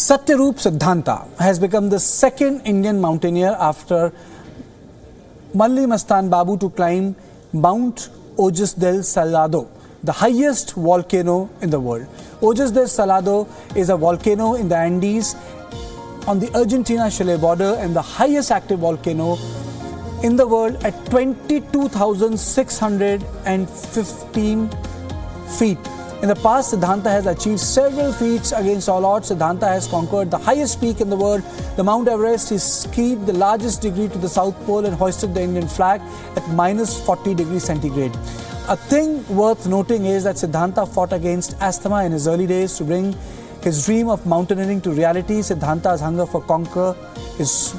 Satyarup Siddhanta has become the second Indian mountaineer after Malli Mastan Babu to climb Mount Ojos del Salado, the highest volcano in the world. Ojos del Salado is a volcano in the Andes on the Argentina-Chile border and the highest active volcano in the world at 22,615 feet. In the past, Siddhanta has achieved several feats against all odds. Siddhanta has conquered the highest peak in the world, the Mount Everest. He skied the largest degree to the South Pole and hoisted the Indian flag at minus 40 degrees centigrade. A thing worth noting is that Siddhanta fought against asthma in his early days to bring his dream of mountaineering to reality. Siddhanta's hunger for conquer is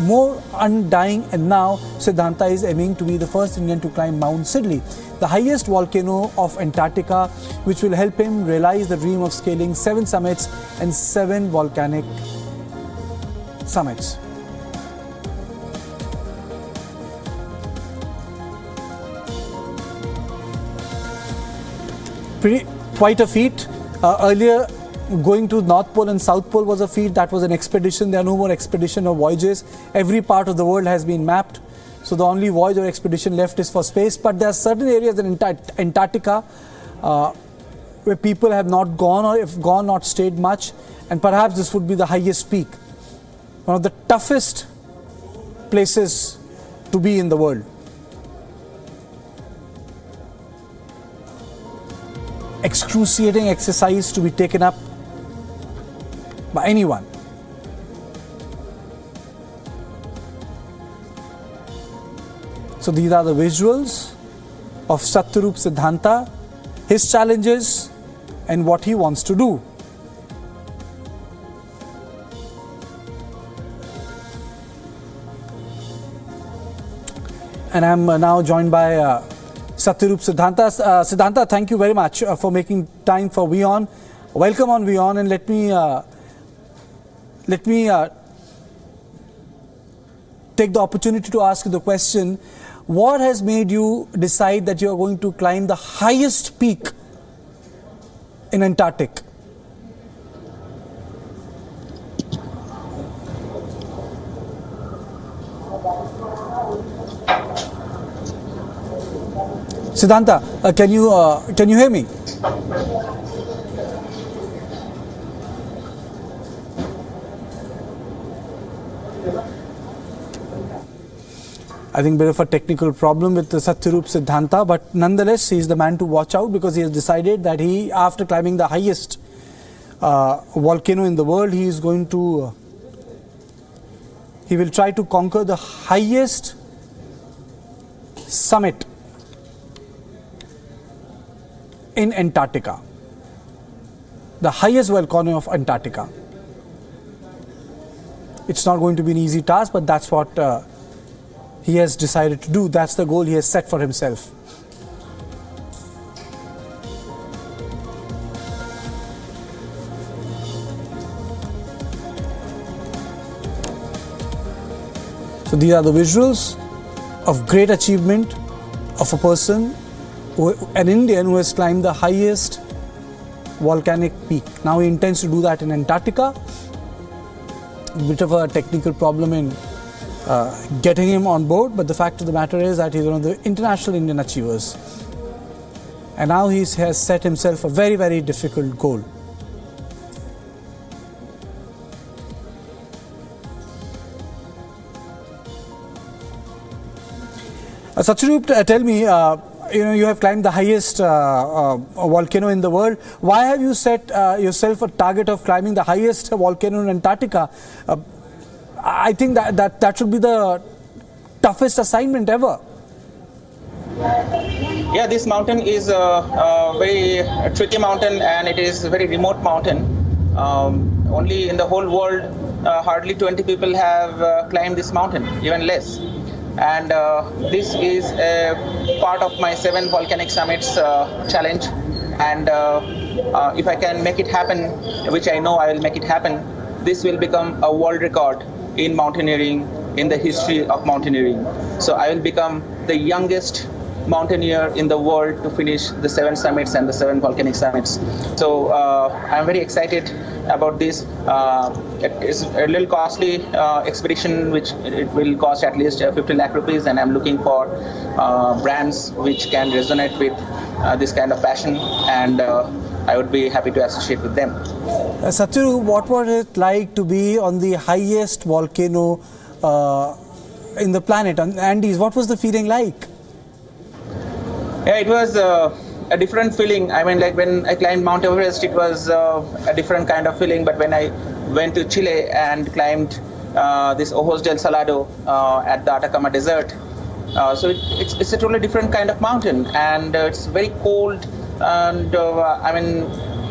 more undying and now Siddhanta is aiming to be the first Indian to climb Mount Sidley, the highest volcano of Antarctica, which will help him realize the dream of scaling seven summits and seven volcanic summits. Pretty, quite a feat. Uh, earlier, going to North Pole and South Pole was a feat. That was an expedition. There are no more expedition or voyages. Every part of the world has been mapped. So the only voyage or expedition left is for space. But there are certain areas in Antarctica uh, where people have not gone or if gone, not stayed much. And perhaps this would be the highest peak. One of the toughest places to be in the world. Excruciating exercise to be taken up by anyone. So these are the visuals of Satyarup Siddhanta, his challenges and what he wants to do. And I'm uh, now joined by uh, Satyarup Siddhanta. Uh, Siddhanta, thank you very much uh, for making time for WION. Welcome on WION and let me uh, let me uh, take the opportunity to ask you the question what has made you decide that you are going to climb the highest peak in Antarctic? Siddhanta, uh, can you uh, can you hear me? I think, bit of a technical problem with the Satyarup Siddhanta, but nonetheless, he is the man to watch out because he has decided that he, after climbing the highest uh, volcano in the world, he is going to, uh, he will try to conquer the highest summit in Antarctica, the highest volcano of Antarctica. It's not going to be an easy task, but that's what uh, he has decided to do. That's the goal he has set for himself. So these are the visuals of great achievement of a person, an Indian who has climbed the highest volcanic peak. Now he intends to do that in Antarctica. Bit of a technical problem in getting him on board, but the fact of the matter is that he's one of the international Indian achievers. And now he has set himself a very, very difficult goal. Uh, uh, tell me, uh, you know, you have climbed the highest uh, uh, volcano in the world. Why have you set uh, yourself a target of climbing the highest volcano in Antarctica? I think that, that that should be the toughest assignment ever. Yeah, this mountain is a, a very tricky mountain and it is a very remote mountain. Um, only in the whole world, uh, hardly 20 people have uh, climbed this mountain, even less. And uh, this is a part of my seven volcanic summits uh, challenge. And uh, uh, if I can make it happen, which I know I will make it happen, this will become a world record in mountaineering, in the history of mountaineering. So I will become the youngest mountaineer in the world to finish the seven summits and the seven volcanic summits. So uh, I'm very excited about this. Uh, it is a little costly uh, expedition, which it will cost at least uh, 50 lakh rupees, and I'm looking for uh, brands which can resonate with uh, this kind of passion, and I would be happy to associate with them. Uh, what was it like to be on the highest volcano in the planet, on Andes? What was the feeling like? Yeah, it was uh, a different feeling. I mean, like when I climbed Mount Everest, it was uh, a different kind of feeling. But when I went to Chile and climbed uh, this Ojos del Salado uh, at the Atacama Desert, uh, so it, it's, it's, a totally different kind of mountain, and uh, it's very cold. And I mean,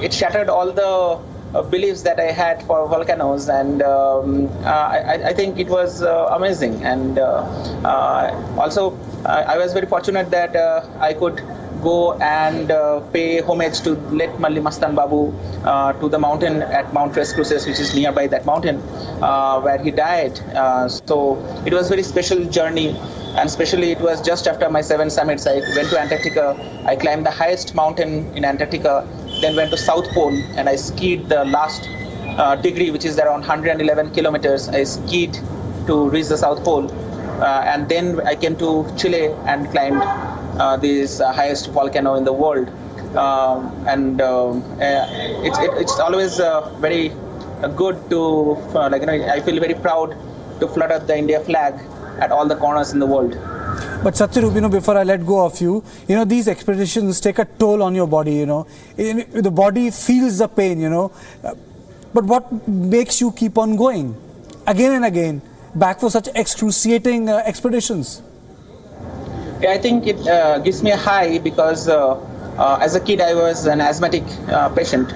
it shattered all the beliefs that I had for volcanoes, and um, I, I, think it was amazing. And also, I was very fortunate that uh, I could go and uh, pay homage to late Malli Mastan Babu uh, to the mountain at Mount Tres Cruces, which is nearby that mountain, uh, where he died. Uh, so it was a very special journey, and especially it was just after my seven summits. I went to Antarctica. I climbed the highest mountain in Antarctica, then went to South Pole, and I skied the last uh, degree, which is around 111 kilometers. I skied to reach the South Pole uh, and then I came to Chile and climbed uh, this uh, highest volcano in the world. Um, and um, it's, it, it's always very good to, like, you know, I feel very proud to flutter the India flag at all the corners in the world. But Satyarup, you know, before I let go of you, you know, these expeditions take a toll on your body, you know. The body feels the pain, you know. But what makes you keep on going again and again? back for such excruciating uh, expeditions? Yeah, I think it uh, gives me a high because uh, uh as a kid I was an asthmatic uh, patient.